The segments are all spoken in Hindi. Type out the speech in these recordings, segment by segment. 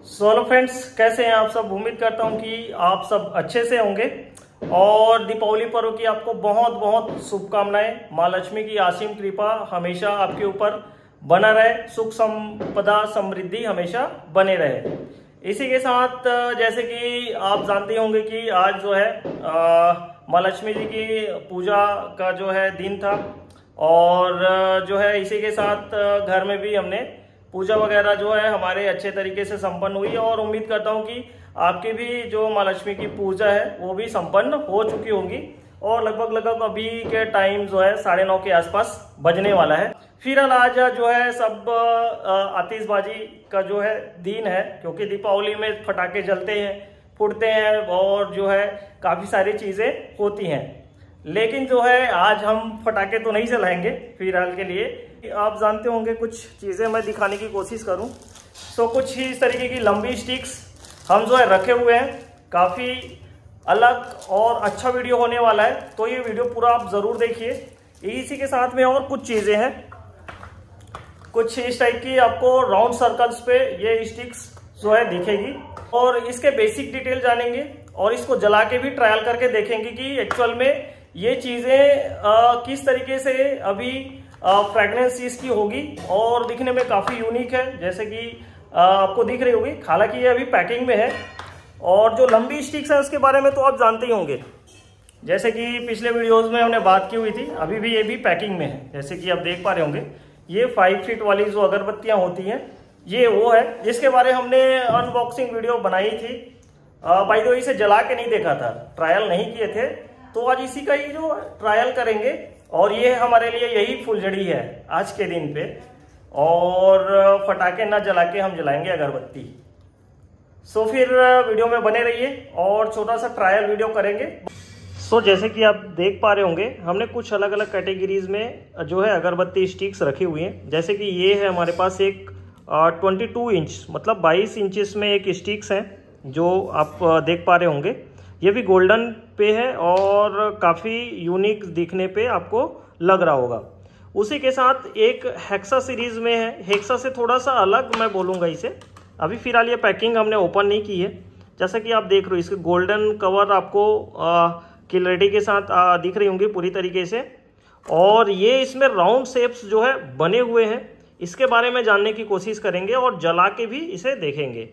सो हेलो फ्रेंड्स कैसे हैं आप सब? उम्मीद करता हूँ कि आप सब अच्छे से होंगे। और दीपावली पर्व की आपको बहुत बहुत शुभकामनाएँ। माँ लक्ष्मी की आसीम कृपा हमेशा आपके ऊपर बना रहे। सुख संपदा समृद्धि हमेशा बने रहे। इसी के साथ, जैसे कि आप जानते होंगे कि आज जो है माँ लक्ष्मी जी की पूजा का जो है दिन था। और, जो है, इसी के साथ, घर में भी हमने पूजा वगैरह जो है हमारे अच्छे तरीके से संपन्न हुई और उम्मीद करता हूँ कि आपकी भी जो माँ लक्ष्मी की पूजा है, वो भी संपन्न हो चुकी होंगी। और लगभग लगभग अभी के टाइम जो है, साढ़े नौ के आसपास बजने वाला है। फ़िलहाल आज जो है सब आतिशबाजी का जो है दिन है, क्योंकि दीपावली में फटाके जलते हैं, फुटते हैं और जो है काफ़ी सारी चीज़ें होती हैं। लेकिन जो है, आज हम फटाके तो नहीं जलाएँगे फ़िलहाल के लिए। आप जानते होंगे कुछ चीज़ें मैं दिखाने की कोशिश करूँ। तो कुछ ही इस तरीके की लंबी स्टिक्स हम जो है रखे हुए हैं। काफ़ी अलग और अच्छा वीडियो होने वाला है। तो ये वीडियो पूरा आप ज़रूर देखिए। इसी के साथ में और कुछ चीज़ें हैं। कुछ इस टाइप की आपको राउंड सर्कल्स पे ये स्टिक्स जो है दिखेगी। और इसके बेसिक डिटेल जानेंगे। और इसको जला के भी ट्रायल करके देखेंगे कि एक्चुअल में ये चीज़ें किस तरीके से अभी फ्रेगनेंस इसकी होगी और दिखने में काफ़ी यूनिक है, जैसे कि आपको दिख रही होगी। हालाँकि ये अभी पैकिंग में है और जो लंबी स्टिक्स है उसके बारे में तो आप जानते ही होंगे। जैसे कि पिछले वीडियोस में हमने बात की हुई थी, अभी भी ये भी पैकिंग में है, जैसे कि आप देख पा रहे होंगे। ये फाइव फीट वाली जो अगरबत्तियाँ होती हैं, ये वो है। जिसके बारे हमने अनबॉक्सिंग वीडियो बनाई थी। बाई दो इसे जला के नहीं देखा था ट्रायल नहीं किए थे। तो आज इसी का ही जो ट्रायल करेंगे और ये हमारे लिए यही फुलझड़ी है आज के दिन पे। और फटाके ना जला के हम जलाएँगे अगरबत्ती। सो फिर वीडियो में बने रहिए और छोटा सा ट्रायल वीडियो करेंगे। सो so, जैसे कि आप देख पा रहे होंगे हमने कुछ अलग अलग कैटेगरीज में जो है अगरबत्ती स्टिक्स रखी हुई हैं। जैसे कि ये है हमारे पास एक ट्वेंटी टू इंच मतलब बाईस इंचेस में एक स्टिक्स हैं जो आप देख पा रहे होंगे। ये भी गोल्डन पे है और काफ़ी यूनिक दिखने पे आपको लग रहा होगा। उसी के साथ एक हेक्सा सीरीज़ में है। हेक्सा से थोड़ा सा अलग मैं बोलूँगा इसे। अभी फ़िलहाल ये पैकिंग हमने ओपन नहीं की है। जैसा कि आप देख रहे हो इसके गोल्डन कवर आपको क्लियरिटी के साथ आ, दिख रही होंगी पूरी तरीके से। और ये इसमें राउंड शेप्स जो है बने हुए हैं। इसके बारे में जानने की कोशिश करेंगे और जला के भी इसे देखेंगे।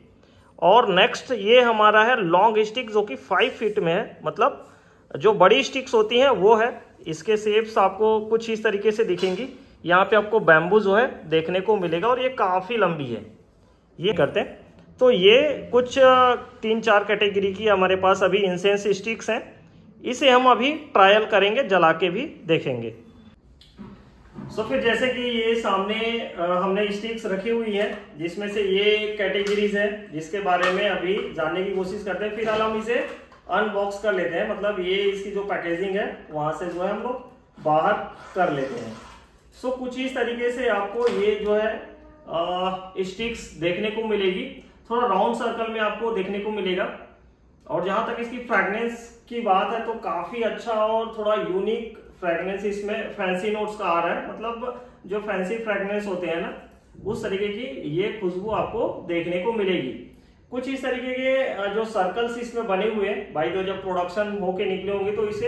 और नेक्स्ट ये हमारा है लॉन्ग स्टिक जो कि फाइव फीट में है मतलब जो बड़ी स्टिक्स होती हैं, वो है। इसके सेप्स आपको कुछ इस तरीके से दिखेंगी। यहाँ पे आपको बैम्बू जो है, देखने को मिलेगा और ये काफ़ी लंबी है। ये करते हैं। तो ये कुछ तीन चार कैटेगरी की हमारे पास अभी इंसेंस स्टिक्स हैं। इसे हम अभी ट्रायल करेंगे, जला के भी देखेंगे। सो फिर जैसे कि ये सामने हमने स्टिक्स रखी हुई है जिसमें से ये कैटेगरीज है जिसके बारे में अभी जानने की कोशिश करते हैं। फ़िलहाल हम इसे अनबॉक्स कर लेते हैं। मतलब ये इसकी जो पैकेजिंग है वहाँ से जो है हम लोग बाहर कर लेते हैं। सो so, कुछ इस तरीके से आपको ये जो है स्टिक्स देखने को मिलेगी। थोड़ा राउंड सर्कल में आपको देखने को मिलेगा। और जहाँ तक इसकी फ्रेगनेंस की बात है तो काफ़ी अच्छा और थोड़ा यूनिक फ्रेगनेंस इसमें फैंसी नोट्स का आ रहा है। मतलब जो फैंसी फ्रेगनेंस होते हैं ना उस तरीके की ये खुशबू आपको देखने को मिलेगी। कुछ इस तरीके के जो सर्कल्स इसमें बने हुए हैं भाई जो जब प्रोडक्शन होके निकले होंगे तो इसे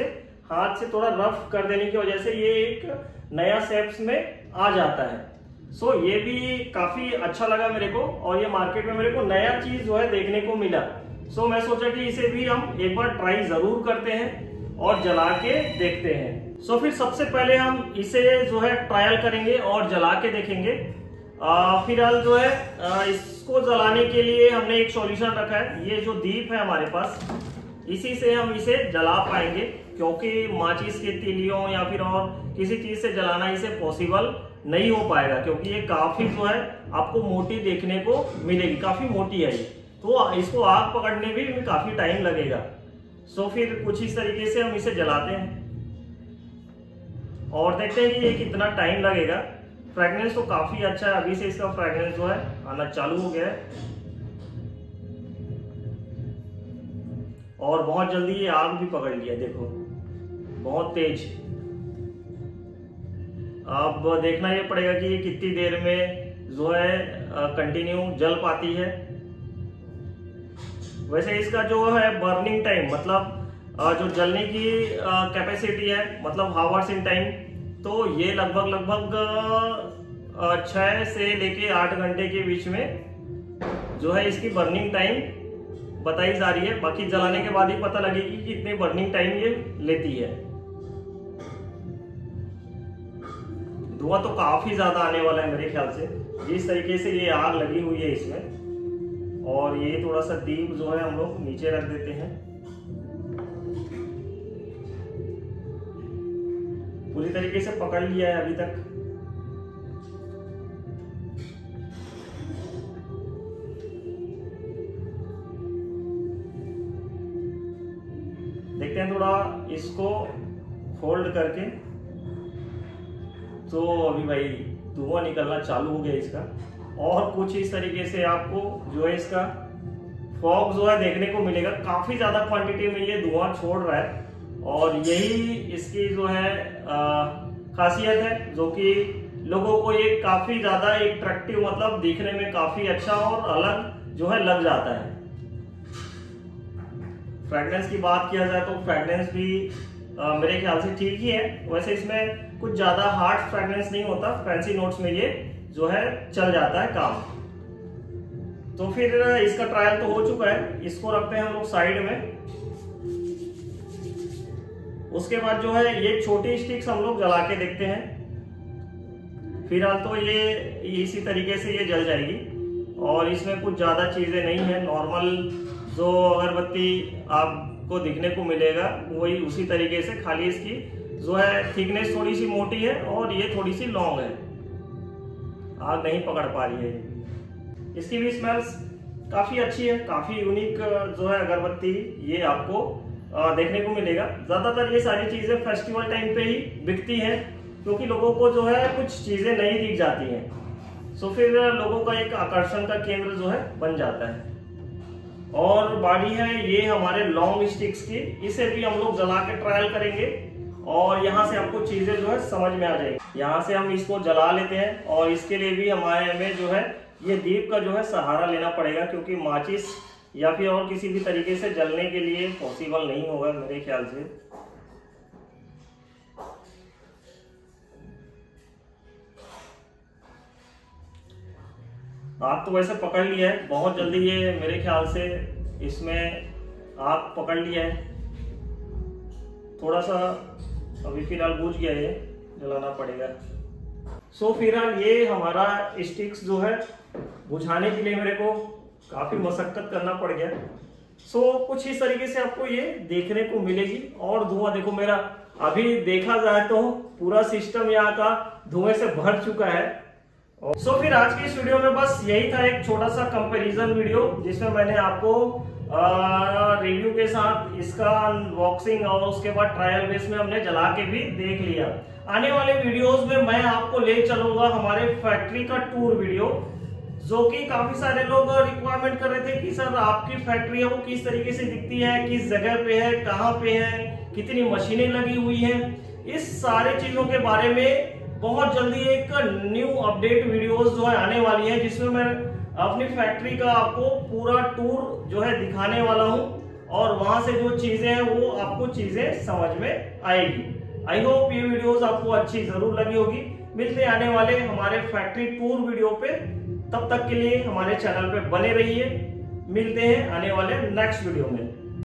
हाथ से थोड़ा रफ कर देने की वजह से ये एक नया शेप्स में आ जाता है। सो so, ये भी काफ़ी अच्छा लगा मेरे को और ये मार्केट में मेरे को नया चीज़ जो है देखने को मिला। सो so, मैं सोचा कि इसे भी हम एक बार ट्राई ज़रूर करते हैं और जला के देखते हैं। सो फिर सबसे पहले हम इसे जो है ट्रायल करेंगे और जला के देखेंगे। फ़िलहाल जो है इसको जलाने के लिए हमने एक सॉल्यूशन रखा है। ये जो दीप है हमारे पास, इसी से हम इसे जला पाएँगे, क्योंकि माचिस के तिलियों या फिर और किसी चीज़ से जलाना इसे पॉसिबल नहीं हो पाएगा, क्योंकि ये काफ़ी जो है आपको मोटी देखने को मिलेगी। काफ़ी मोटी है ये। तो इसको आग पकड़ने भी काफ़ी टाइम लगेगा। सो फिर कुछ इस तरीके से हम इसे जलाते हैं। और देखते हैं कि ये कितना टाइम लगेगा। फ्रेगनेंस तो काफ़ी अच्छा है, अभी से इसका फ्रेगनेंस जो है, आना चालू हो गया है। और बहुत जल्दी ये आग भी पकड़ लिया, देखो। बहुत तेज। अब देखना ये पड़ेगा कि ये कितनी देर में जो है कंटिन्यू जल पाती है। वैसे इसका जो है बर्निंग टाइम मतलब जो जलने की कैपेसिटी है मतलब हावर्स इन टाइम तो ये लगभग लगभग छह से लेके आठ घंटे के बीच में जो है इसकी बर्निंग टाइम बताई जा रही है। बाकी जलाने के बाद ही पता लगेगी कि कितनी बर्निंग टाइम ये लेती है। धुआँ तो काफ़ी ज़्यादा आने वाला है मेरे ख्याल से। जिस तरीके से ये आग लगी हुई है इसमें, और ये थोड़ा सा दीप जो है हम लोग नीचे रख देते हैं। पूरी तरीके से पकड़ लिया है अभी तक। देखते हैं थोड़ा इसको फोल्ड करके। तो अभी भाई धुआँ निकलना चालू हो गया इसका। और कुछ इस तरीके से आपको जो है इसका फॉग जो है देखने को मिलेगा। काफ़ी ज़्यादा क्वांटिटी में ये धुआँ छोड़ रहा है। और यही इसकी जो है खासियत है जो कि लोगों को ये काफ़ी ज़्यादा एट्रैक्टिव मतलब दिखने में काफ़ी अच्छा और अलग जो है लग जाता है। फ्रेगनेंस की बात किया जाए तो फ्रेगनेंस भी आ, मेरे ख्याल से ठीक ही है। वैसे इसमें कुछ ज़्यादा हार्ड फ्रेगनेंस नहीं होता फैंसी नोट्स में ये जो है चल जाता है काम। तो फिर इसका ट्रायल तो हो चुका है इसको रखते हैं हम लोग साइड में। उसके बाद जो है, ये छोटी स्टिक्स हम लोग जला के देखते हैं। फ़िलहाल तो ये, इसी तरीके से ये जल जाएगी। और इसमें कुछ ज़्यादा चीज़ें नहीं है। नॉर्मल जो अगरबत्ती आपको दिखने को मिलेगा, वही उसी तरीके से खाली इसकी जो है थिकनेस थोड़ी सी मोटी है और ये थोड़ी सी लॉन्ग है। आग नहीं पकड़ पा रही है। इसकी भी स्मेल्स काफ़ी अच्छी है, काफ़ी यूनिक जो है अगरबत्ती, ये आपको देखने को मिलेगा। ज़्यादातर ये सारी चीज़ें फेस्टिवल टाइम पे ही बिकती हैं, क्योंकि लोगों को जो है कुछ चीज़ें नहीं दिख जाती हैं। सो फिर लोगों का एक आकर्षण का केंद्र जो है बन जाता है। और बाड़ी है ये हमारे लॉन्ग स्टिक्स की। इसे भी हम लोग जला के ट्रायल करेंगे और यहाँ से आपको चीज़ें जो है समझ में आ जाएगी। यहाँ से हम इसको जला लेते हैं और इसके लिए भी हमारे में जो है ये दीप का जो है सहारा लेना पड़ेगा, क्योंकि माचिस या फिर और किसी भी तरीके से जलने के लिए पॉसिबल नहीं होगा मेरे ख्याल से। आग तो वैसे पकड़ लिया है बहुत जल्दी ये मेरे ख्याल से इसमें आग पकड़ लिया है। थोड़ा सा अभी फ़िलहाल बुझ गया ये जलाना पड़ेगा। सो so, फ़िलहाल ये हमारा स्टिक्स जो है बुझाने के लिए मेरे को काफ़ी मशक्कत करना पड़ गया। सो so, कुछ इस तरीके से आपको ये देखने को मिलेगी। और धुआँ देखो मेरा अभी देखा जाए तो पूरा सिस्टम यहाँ का धुएँ से भर चुका है। सो so, फिर आज की इस वीडियो में बस यही था एक छोटा सा कंपैरिजन वीडियो जिसमें मैंने आपको रिव्यू के साथ इसका अनबॉक्सिंग और उसके बाद ट्रायल बेस में हमने जला के भी देख लिया। आने वाले वीडियोस में मैं आपको ले चलूँगा हमारे फैक्ट्री का टूर वीडियो जो कि काफ़ी सारे लोग रिक्वायरमेंट कर रहे थे कि सर आपकी फैक्ट्री वो किस तरीके से दिखती है, किस जगह पे है, कहाँ पे है, कितनी मशीनें लगी हुई हैं। इस सारे चीज़ों के बारे में बहुत जल्दी एक न्यू अपडेट वीडियोस जो है आने वाली है, जिसमें मैं अपनी फैक्ट्री का आपको पूरा टूर जो है दिखाने वाला हूँ और वहाँ से जो चीज़ें हैं, वो आपको चीज़ें समझ में आएगी। आई होप ये वीडियोस आपको अच्छी ज़रूर लगी होगी। मिलते आने वाले हमारे फैक्ट्री टूर वीडियो पे। तब तक के लिए हमारे चैनल पे बने रहिए है। मिलते हैं आने वाले नेक्स्ट वीडियो में